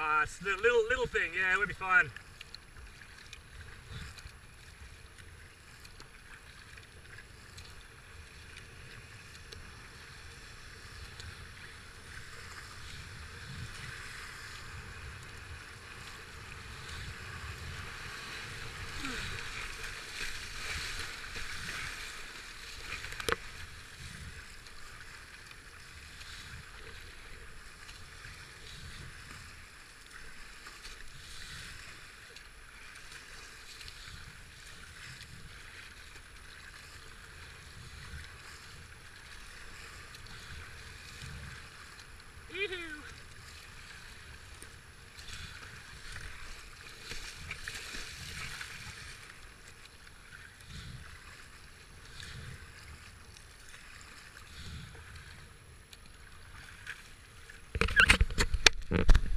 Ah, it's a little little thing. Yeah, we'll be fine. Mm.